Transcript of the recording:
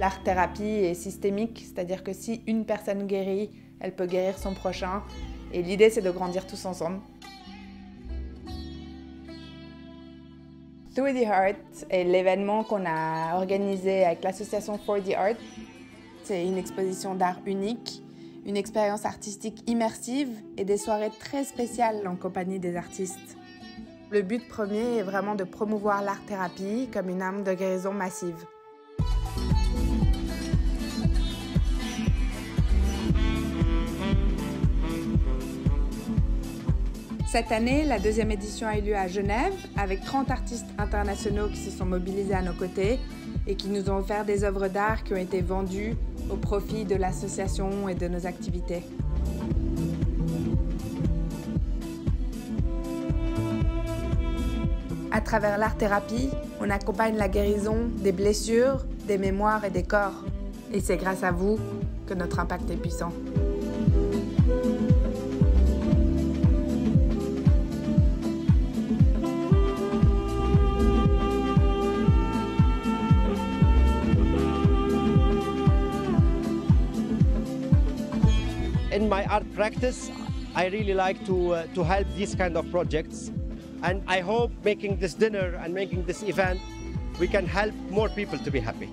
L'art-thérapie est systémique, c'est-à-dire que si une personne guérit, elle peut guérir son prochain. Et l'idée, c'est de grandir tous ensemble. Through the Art est l'événement qu'on a organisé avec l'association For the Art. C'est une exposition d'art unique, une expérience artistique immersive et des soirées très spéciales en compagnie des artistes. Le but premier est vraiment de promouvoir l'art-thérapie comme une arme de guérison massive. Cette année, la deuxième édition a eu lieu à Genève avec 30 artistes internationaux qui se sont mobilisés à nos côtés et qui nous ont offert des œuvres d'art qui ont été vendues au profit de l'association et de nos activités. À travers l'art-thérapie, on accompagne la guérison des blessures, des mémoires et des corps. Et c'est grâce à vous que notre impact est puissant. In my art practice, I really like to, uh, to help these kind of projects. And I hope making this dinner and making this event, we can help more people to be happy.